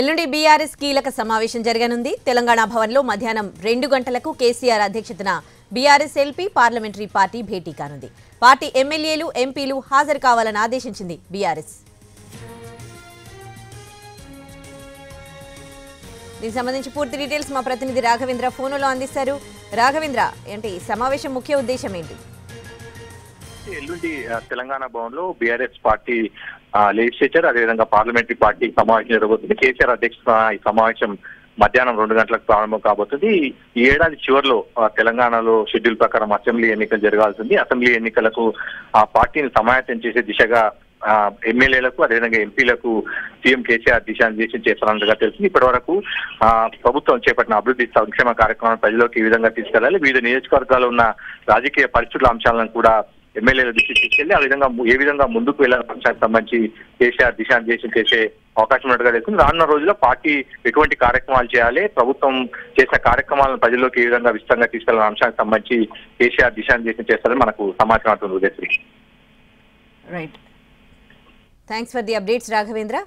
ఎల్లుండి బీఆర్ఎస్ కీలక సమావేశం జరగనుంది. తెలంగాణ భవన్లో మధ్యాహ్నం రెండు గంటలకు కేసీఆర్ అధ్యక్షతన బీఆర్ఎస్ ఎల్పీ పార్లమెంటరీ పార్టీ భేటీ కానుంది. పార్టీ ఎమ్మెల్యేలు ఎంపీలు హాజరు కావాలని ఆదేశించింది బీఆర్ఎస్. దీనికి సంబంధించి పూర్తి డీటెయిల్స్ మా ప్రతినిధి రాఘవేంద్ర ఫోనులో అందిస్తారు. రాఘవేంద్ర అంటే ఈ సమావేశం ముఖ్య ఉద్దేశం ఏంటి? ఎల్లుండి తెలంగాణ భవన్లో బీఆర్ఎస్ పార్టీ లెజిస్లేచర్ అదేవిధంగా పార్లమెంటరీ పార్టీ సమావేశం జరగబోతుంది. కేసీఆర్ అధ్యక్షత ఈ సమావేశం మధ్యాహ్నం రెండు గంటలకు ప్రారంభం కాబోతుంది. ఈ ఏడాది చివరిలో తెలంగాణలో షెడ్యూల్ ప్రకారం అసెంబ్లీ ఎన్నికలు జరగాల్సింది. అసెంబ్లీ ఎన్నికలకు ఆ పార్టీని సమాయత్తం చేసే దిశగా ఎమ్మెల్యేలకు అదేవిధంగా ఎంపీలకు సీఎం కేసీఆర్ దిశానిర్దేశం చేస్తున్నట్టుగా తెలిసింది ఇప్పటి వరకు ప్రభుత్వం చేపట్టిన అభివృద్ధి సంక్షేమ కార్యక్రమాలను ప్రజల్లోకి ఈ విధంగా తీసుకెళ్ళాలి. వివిధ నియోజకవర్గాల్లో ఉన్న రాజకీయ పరిస్థితుల అంశాలను కూడా ఎమ్మెల్యేల దృష్టికి తీసుకెళ్ళి ఆ విధంగా ఏ విధంగా ముందుకు వెళ్ళాలి అంశానికి సంబంధించి కేసీఆర్ దిశానిర్దేశం చేసే అవకాశం ఉన్నట్టుగా తెలుస్తుంది. రానున్న రోజుల్లో పార్టీ ఎటువంటి కార్యక్రమాలు చేయాలి ప్రభుత్వం చేసిన కార్యక్రమాలను ప్రజల్లోకి ఏ విధంగా విస్తృతంగా తీసుకెళ్ళిన అంశానికి సంబంధించి కేసీఆర్ దిశానిర్దేశం చేస్తారని మనకు సమాచారం అవుతుంది Udayasri. Right thanks for the updates Raghavendra